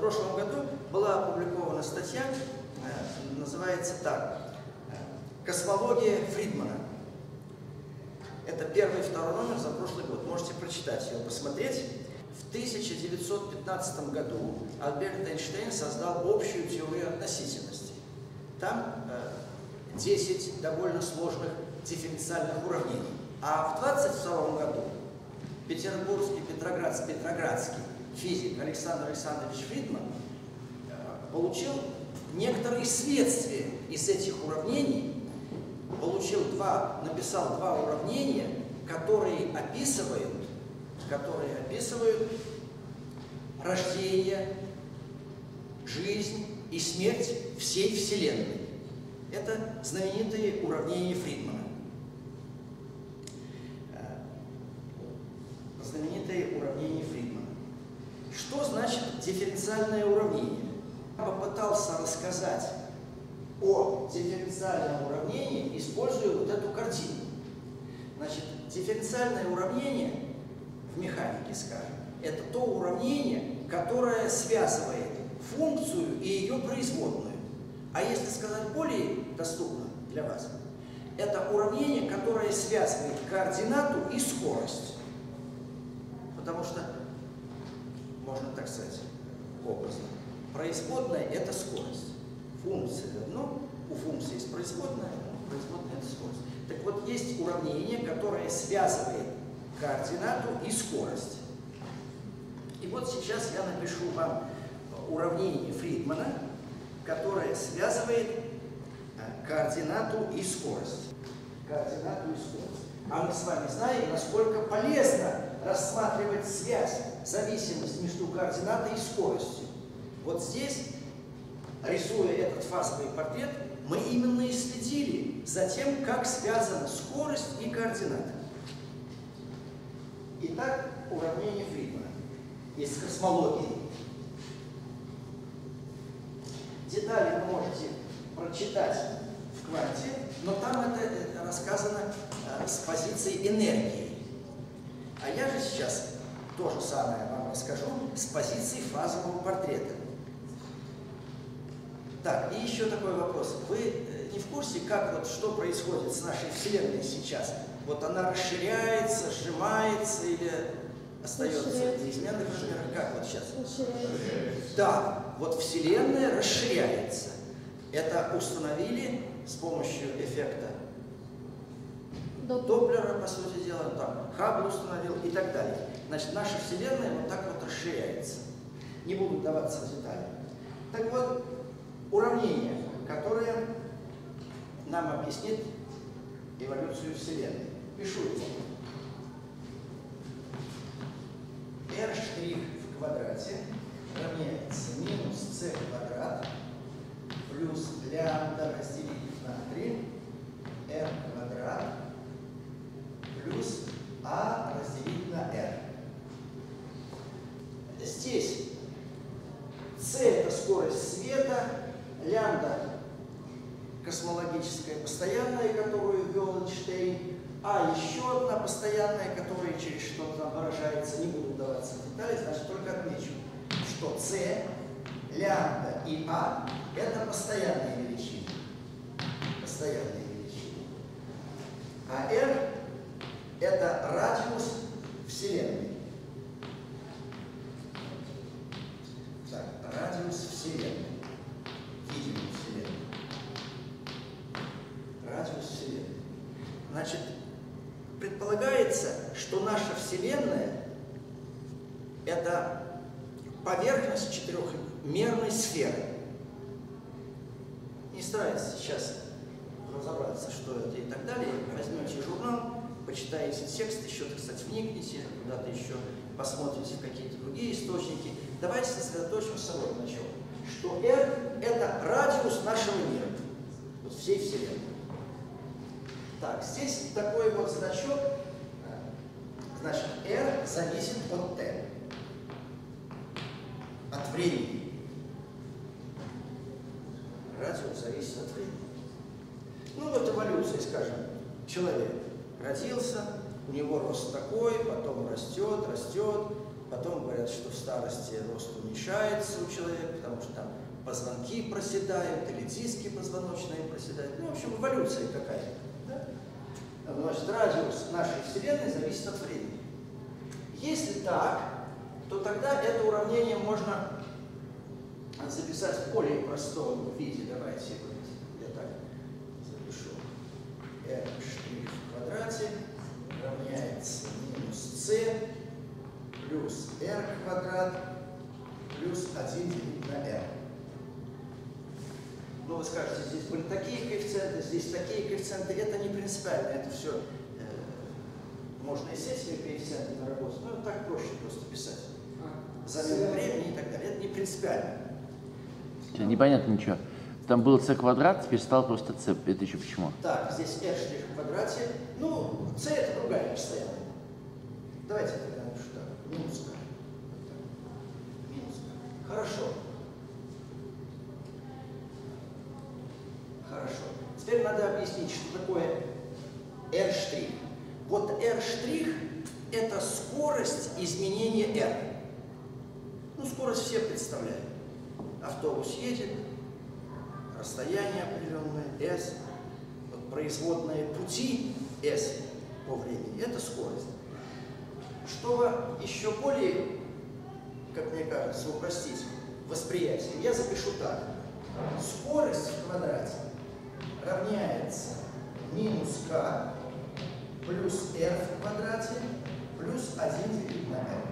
прошлом году была опубликована статья, э, называется так «Космология Фридмана». Это первый и второй номер за прошлый год. Можете прочитать его, посмотреть. В 1915 году Альберт Эйнштейн создал общую теорию относительности. Там 10 э, довольно сложных дифференциальных уравнений. А в 1922 году петербургский, петроградский, петроградский физик Александр Александрович Фридман э, получил некоторые следствия из этих уравнений, получил два, написал два уравнения, которые описывают, которые описывают рождение, жизнь и смерть всей Вселенной. Это знаменитые уравнения Фридмана. знаменитые уравнения Фридмана. Что значит дифференциальное уравнение? Я попытался рассказать о дифференциальном уравнении, используя вот эту картину. Значит, дифференциальное уравнение в механике, скажем, это то уравнение, которое связывает функцию и ее производную. А если сказать более доступно для вас, это уравнение, которое связывает координату и скорость потому что, можно так сказать, образно, производная – это скорость. Функция одно, у функции есть производная, производная – это скорость. Так вот, есть уравнение, которое связывает координату и скорость. И вот сейчас я напишу вам уравнение Фридмана, которое связывает э, координату и скорость. Координату и скорость. А мы с вами знаем, насколько полезно рассматривать связь, зависимость между координатой и скоростью. Вот здесь, рисуя этот фазовый портрет, мы именно и следили за тем, как связана скорость и координата. Итак, уравнение Фридмана из космологии. Детали вы можете прочитать в кванте, но там это рассказано э, с позиции энергии. А я же сейчас то же самое вам расскажу с позиции фазового портрета. Так, и еще такой вопрос. Вы э, не в курсе, как вот что происходит с нашей Вселенной сейчас? Вот она расширяется, сжимается или остается в неизменных размерах? Как вот сейчас? Расширяется. Да, вот Вселенная расширяется. Это установили с помощью эффекта Доплера, по сути дела, там, Хаббл установил и так далее. Значит, наша Вселенная вот так вот расширяется. Не буду вдаваться в детали. Так вот, уравнение, которое нам объяснит эволюцию Вселенной. Пишу его. R' в квадрате равняется минус c квадрат плюс лямбда разделить на 3 r квадрат плюс А разделить на R. Здесь c это скорость света, лямбда космологическая постоянная, которую ввел Эйнштейн, а еще одна постоянная, которая через что-то там выражается, не буду детали, значит только отмечу, что c, лямбда и а это постоянные величины. Постоянные величины. А r это радиус Вселенной. Так, радиус Вселенной. Видимой Вселенной. Радиус Вселенной. Значит, предполагается, что наша Вселенная – это поверхность четырехмерной сферы. Не стараюсь сейчас разобраться, что это и так далее. Возьмете журнал, почитаете текст, еще, кстати, вникните, куда-то еще посмотрите в какие-то другие источники. Давайте сосредоточим с собой на чем. Что R – это радиус нашего мира, вот всей Вселенной. Так, здесь такой вот значок, значит, R зависит от T, времени. Радиус зависит от времени. Ну вот эволюция, скажем, человек родился, у него рост такой, потом растет, растет, Потом говорят, что в старости рост уменьшается у человека, потому что там позвонки проседают, или диски позвоночные проседают. Ну, в общем, эволюция какая-то. Да? Значит, радиус нашей Вселенной зависит от времени. Если так, то тогда это уравнение можно записать в более простом виде. Давайте я так запишу. r' в квадрате равняется минус c плюс r квадрат плюс 1 делить на r. Ну, вы скажете, здесь были такие коэффициенты, здесь такие коэффициенты. Это не принципиально, это все э, можно и с этими коэффициентами работать, но так проще просто писать. Замена времени и так далее. Это не принципиально. Непонятно ничего. Там было c квадрат, теперь стало просто c. Это еще почему? Так, здесь r штрих в квадрате. Ну, c это другая постоянная. Давайте тогда напишу так. Минус k. Минус k. Хорошо. Хорошо. Теперь надо объяснить, что такое r штрих. Вот r штрих это скорость изменения r. Ну, скорость все представляют. Автобус едет, расстояние определенное, s, вот производные пути s по времени, это скорость. Чтобы еще более, как мне кажется, упростить восприятие, я запишу так. Скорость в квадрате равняется минус k плюс r в квадрате плюс 1 делить на r.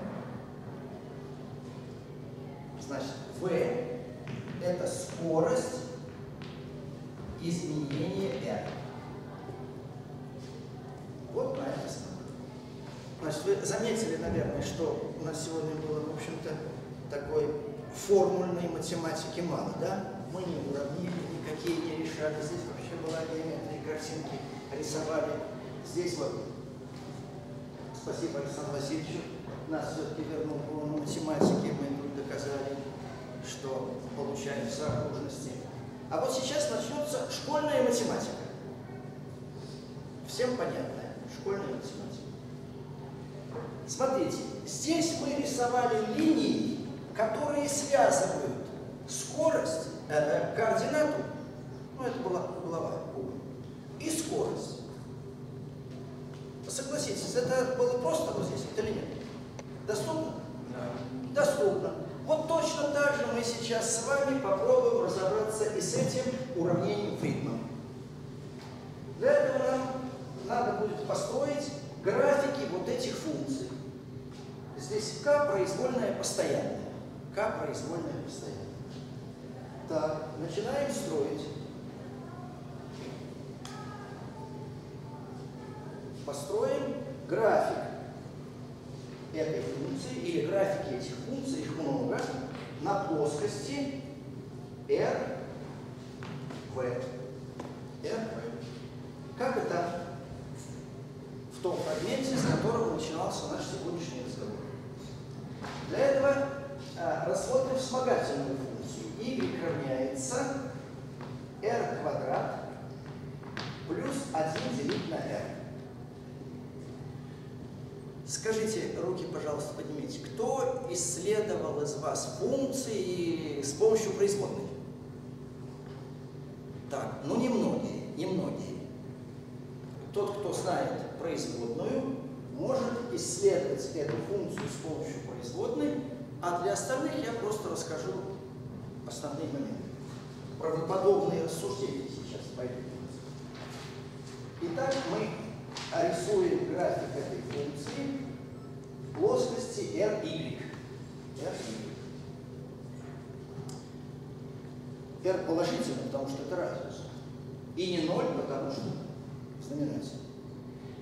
Значит, v это скорость изменения R. Вот на это. Значит, вы заметили, наверное, что у нас сегодня было, в общем-то, такой формульной математики мало, да? Мы не уравнили, никакие не решали. Здесь вообще была геометрия, картинки рисовали. Здесь вот, спасибо Александру Васильевичу, нас все-таки вернул к математике, мы тут доказали, что получается окружности. А вот сейчас начнется школьная математика. Всем понятная школьная математика. Смотрите, здесь мы рисовали линии, которые связывают скорость, э, координату, ну это была голова и скорость. Согласитесь, это было просто вот здесь, или нет? Доступно? Да. Доступно. Вот точно так же мы сейчас с вами попробуем разобраться и с этим уравнением Фридмана. Для этого нам надо будет построить графики вот этих функций. Здесь k произвольная постоянная. k произвольная постоянная. Так, начинаем строить. Построим график этой функции или графики этих функций, их много, на плоскости R, V. R, V. Как это в том фрагменте, с которого начинался наш сегодняшний разговор? Для этого а, рассмотрим вспомогательную функцию. y равняется r квадрат плюс 1 делить на r. Скажите, руки, пожалуйста, поднимите. Кто исследовал из вас функции с помощью производной? Так, ну немногие, немногие. Тот, кто знает производную, может исследовать эту функцию с помощью производной, а для остальных я просто расскажу основные моменты. Правдоподобные рассуждения сейчас пойдут. Итак, мы рисуем график этой функции плоскости RY. RY. R положительно, потому что это радиус. И не 0, потому что знаменатель.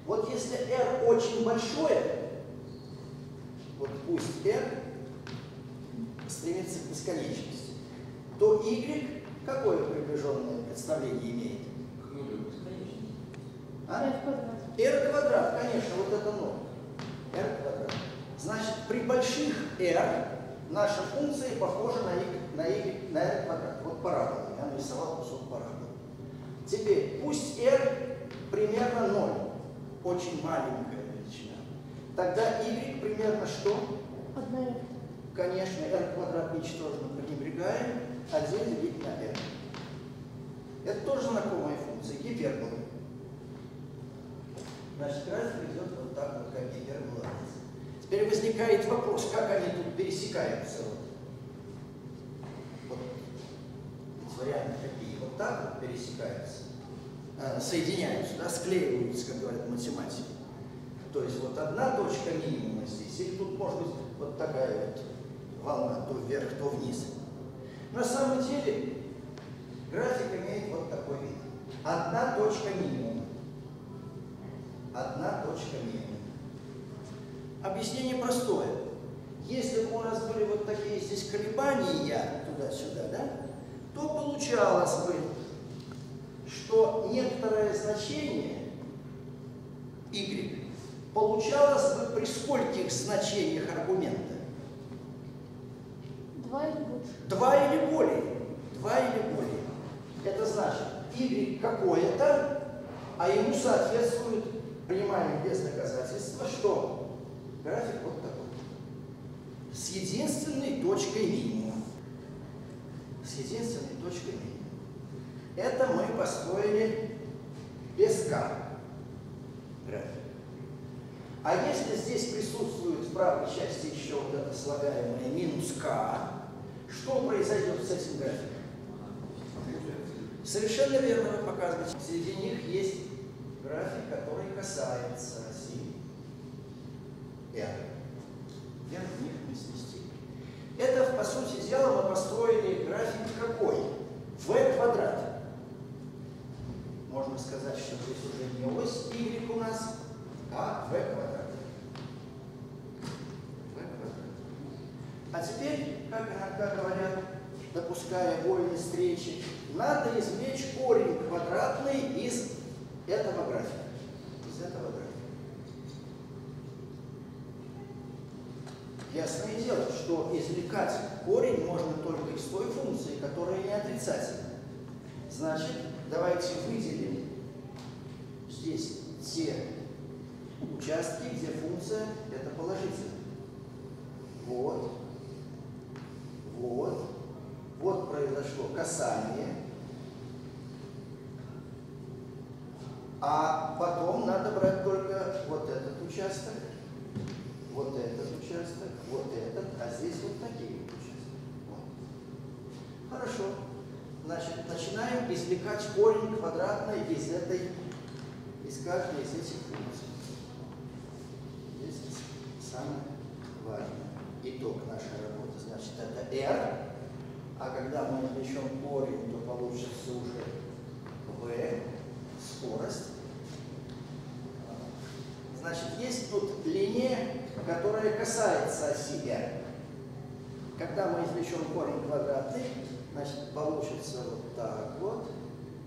Вот если R очень большое, вот пусть R стремится к бесконечности, то Y какое приближенное представление имеет? К нулю бесконечности. А? r квадрат, конечно, вот это 0. r квадрат. Значит, при больших r наша функция похожа на y, на y, на r квадрат. Вот парабола. Я нарисовал кусок параболы. Теперь, пусть r примерно 0. Очень маленькая величина. Тогда y примерно что? Одна f. Конечно, r квадрат ничтожно пренебрегаем, а здесь делить на r. Это тоже знакомая функция, гипербола. Значит, график идет вот так вот, как гипербола. Теперь возникает вопрос, как они тут пересекаются. Вот, вот эти варианты какие? Вот так вот пересекаются, а, соединяются, да, склеиваются, как говорят математики. То есть вот одна точка минимума здесь, или тут может быть вот такая вот волна, то вверх, то вниз. На самом деле график имеет вот такой вид. Одна точка минимума. Одна точка минимума. Объяснение простое. Если бы у нас были вот такие здесь колебания туда-сюда, да, то получалось бы, что некоторое значение y получалось бы при скольких значениях аргумента? Два или больше. Два или более. Два или более. Это значит, y какое-то, а ему соответствует, принимаем без доказательства, что график вот такой. С единственной точкой минимума. Единственной точкой минимума. Это мы построили без график. А если здесь присутствует в правой части еще вот это слагаемое минус k, что произойдет с этим графиком? Совершенно верно вы показываете. Среди них есть график, который касается оси R. Вверх них мы сместили. Это, по сути дела, мы построили график какой? v квадрат. Можно сказать, что здесь уже не ось y у нас, а v квадрат. v квадрат. А теперь, как иногда говорят, допуская вольные встречи, надо извлечь корень квадратный из этого графика. Из этого графика. Ясное дело, что извлекать корень можно только из той функции, которая не отрицательна. Значит, давайте выделим здесь те участки, где функция это положительная. Вот. Вот. Вот произошло касание. А потом надо брать только вот этот участок, вот этот участок, вот этот, а здесь вот такие вот. Вот. Хорошо. Значит, начинаем извлекать корень квадратный из этой, из каждой из этих функций. Здесь самое важное. Итог нашей работы, значит, это r, а когда мы извлечем корень, то получится уже v, скорость. Значит, есть тут линия, которая касается оси r. Когда мы извлечем корень квадратный, значит, получится вот так вот,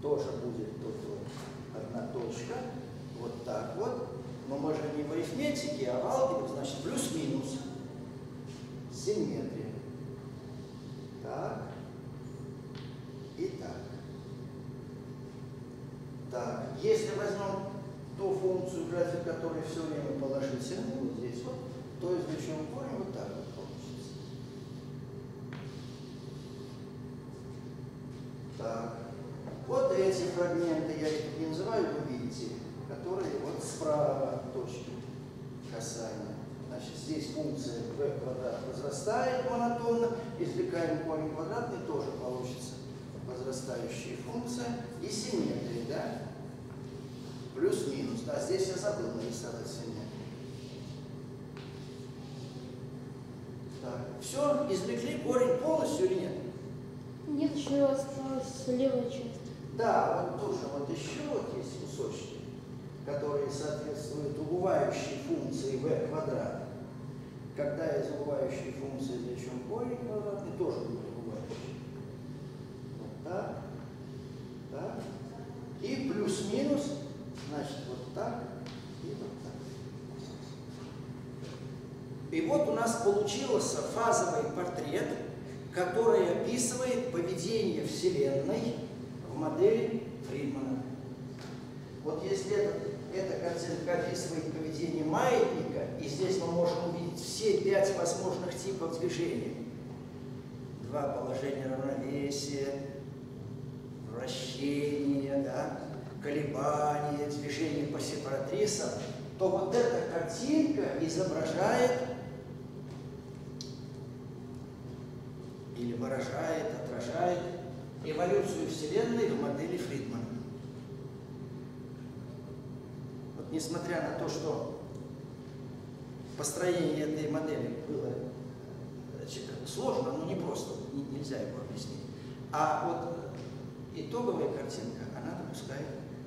тоже будет тут вот одна точка, вот так вот. Но мы же не в арифметике, а в алгебре, значит, плюс-минус. Симметрия. Так. И так. Так, если возьмем ту функцию графика, которая все время положительная, вот здесь вот, то извлечем корень вот так вот получится. Так. Вот эти фрагменты, я их не называю, вы видите, которые вот справа от точки касания. Значит, здесь квадрат возрастает монотонно, извлекаем корень квадратный, тоже получится возрастающая функция и симметрия, да? Плюс-минус. Да, здесь я забыл нарисовать симметрию. Так, все, извлекли корень полностью или нет? Нет, еще осталась левая часть. Да, вот тоже вот еще вот есть кусочки, которые соответствуют убывающей функции v квадрат. Когда из убывающей функции извлечем корень квадратный, тоже будет убывающий. Вот так, так. И плюс-минус, значит, вот так и вот так. И вот у нас получился фазовый портрет, который описывает поведение Вселенной в модели Фридмана. Вот если это, картинка описывает поведение маятника, и здесь мы можем увидеть все пять возможных типов движения. Два положения равновесия, вращение, да, колебания, движение по сепаратрисам, то вот эта картинка изображает или выражает, отражает эволюцию Вселенной в модели Фридмана. Вот несмотря на то, что построение этой модели было значит, сложно, но не просто, нельзя его объяснить. А вот итоговая картинка, она допускает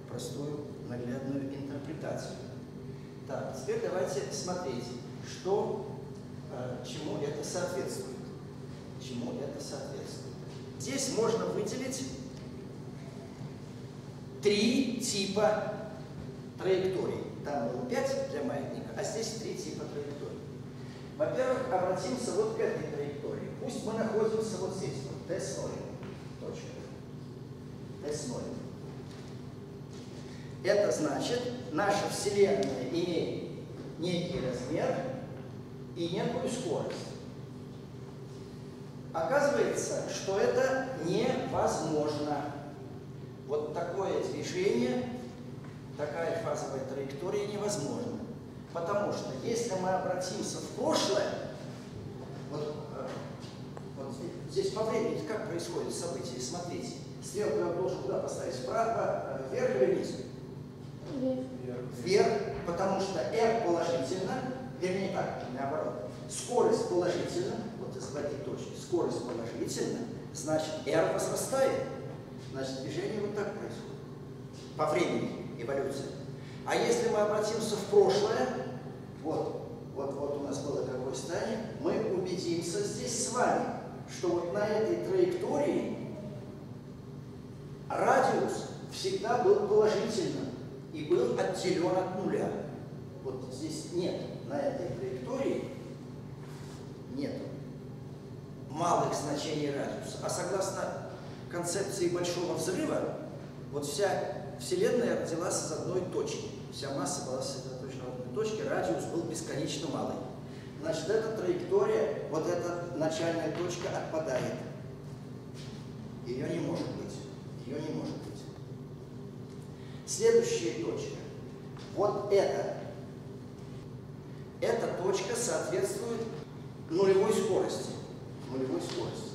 простую наглядную интерпретацию. Так, теперь давайте смотреть, что, э, чему это соответствует. Чему это соответствует. Здесь можно выделить три типа траекторий. Там было пять для маятника, а здесь три типа траекторий. Во-первых, обратимся вот к этой траектории. Пусть мы находимся вот здесь, вот Т0, точка. Т0. Это значит, наша Вселенная имеет некий размер и некую скорость. Оказывается, что это невозможно. Вот такое движение, такая фазовая траектория невозможна. Потому что если мы обратимся в прошлое, вот, э, вот здесь, по времени как происходит событие, смотрите, стрелку я должен куда поставить, вправо, э, вверх или вниз? Вверх. Вверх, потому что R положительно, вернее так, наоборот, скорость положительна, вот из этой точки, скорость положительна, значит R возрастает, значит движение вот так происходит, по времени эволюции. А если мы обратимся в прошлое, вот, вот, вот у нас было какое состояние, мы убедимся здесь с вами, что вот на этой траектории радиус всегда был положительным и был отделен от нуля. Вот здесь нет, на этой траектории нет малых значений радиуса. А согласно концепции Большого Взрыва, вот вся Вселенная родилась из одной точки. Вся масса была сосредоточена в одной точке, радиус был бесконечно малый. Значит, эта траектория, вот эта начальная точка отпадает. Ее не может быть. Ее не может быть. Следующая точка. Вот эта. Эта точка соответствует нулевой скорости. Нулевой скорости.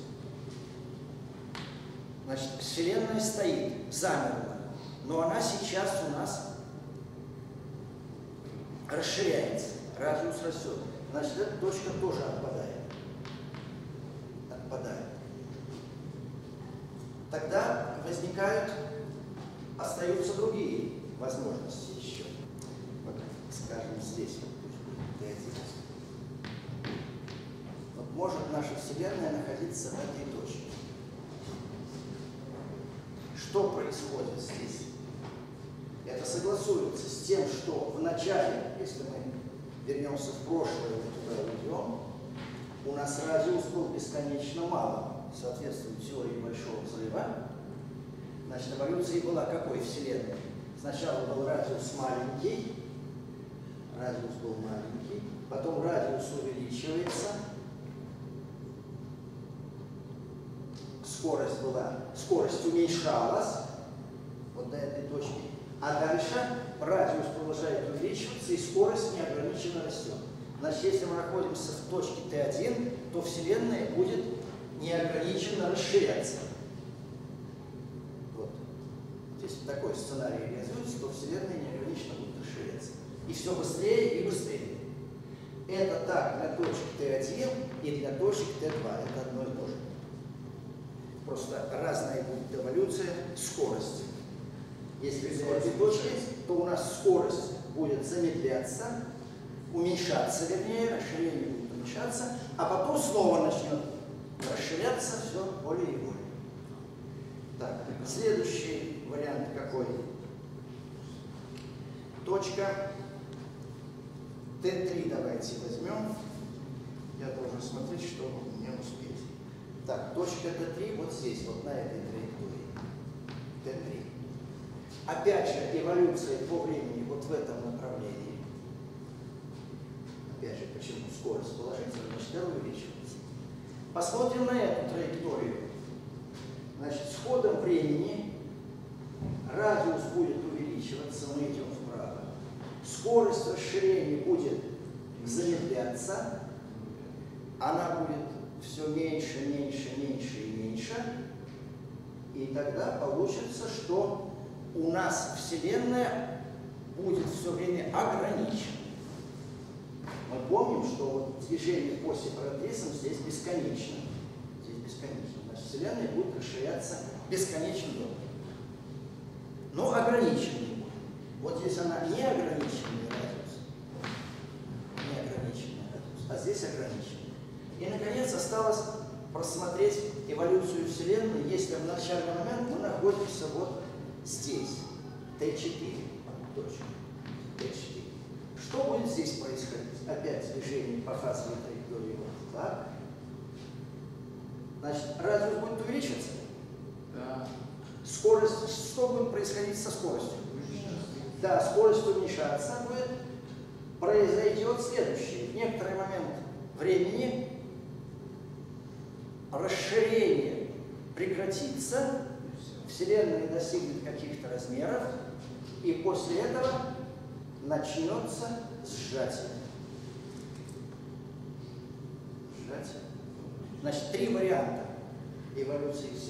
Значит, Вселенная стоит, замерла, но она сейчас у нас расширяется, радиус растет. Значит, эта точка тоже отпадает. Отпадает. Тогда возникают, остаются другие возможности еще. Вот, скажем, здесь вот пусть будет Т1. Вот может наша Вселенная находиться в этой точке. Что происходит здесь? Согласуется с тем, что в начале, если мы вернемся в прошлое, вот туда уйдем, у нас радиус был бесконечно малым, соответствует теории Большого Взрыва. Значит, эволюция была какой Вселенной? Сначала был радиус маленький, радиус был маленький, потом радиус увеличивается, скорость была, скорость уменьшалась, вот до этой точки, а дальше радиус продолжает увеличиваться, и скорость неограниченно растет. Значит, если мы находимся в точке Т1, то Вселенная будет неограниченно расширяться. Вот. Если такой сценарий реализуется, то Вселенная неограниченно будет расширяться. И все быстрее и быстрее. Это так для точек Т1 и для точек Т2. Это одно и то же. Просто разная будет эволюция скорости. Если для этой точки, то у нас скорость будет замедляться, уменьшаться, вернее, расширение будет уменьшаться, а потом снова начнет расширяться все более и более. Так, следующий вариант какой? Точка Т3 давайте возьмем. Я должен смотреть, чтобы не успеть. Так, точка Т3 вот здесь, вот на этой траектории. Т3. Опять же, эволюция по времени вот в этом направлении. Опять же, почему скорость положительная, значит R увеличивается. Посмотрим на эту траекторию. Значит, с ходом времени радиус будет увеличиваться, мы идем вправо. Скорость расширения будет замедляться, она будет все меньше, меньше, меньше и меньше. И тогда получится, что у нас Вселенная будет все время ограничена. Мы помним, что движение по сепаратизму здесь бесконечно. Здесь бесконечно. Значит, Вселенная будет расширяться бесконечно долго. Но ограниченный. Вот здесь она неограниченный радиус. Неограниченный радиус. А здесь ограниченный. И, наконец, осталось просмотреть эволюцию Вселенной, если в начальный момент мы находимся вот здесь, Т4, точка, Т4. Что будет здесь происходить? Опять движение по фазовой траектории. Вот так. Значит, радиус будет увеличиваться. Да. Скорость, что будет происходить со скоростью? Да, скорость уменьшаться будет. Произойдет следующее. В некоторый момент времени расширение прекратится, Вселенная достигнет каких-то размеров, и после этого начнется сжатие. Сжатие. Значит, три варианта эволюции Вселенной.